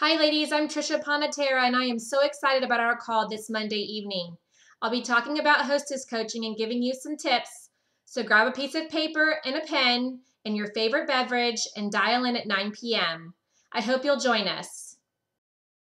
Hi, ladies. I'm Trisha Ponichtera, and I am so excited about our call this Monday evening. I'll be talking about hostess coaching and giving you some tips. So grab a piece of paper and a pen and your favorite beverage and dial in at 9 p.m. I hope you'll join us.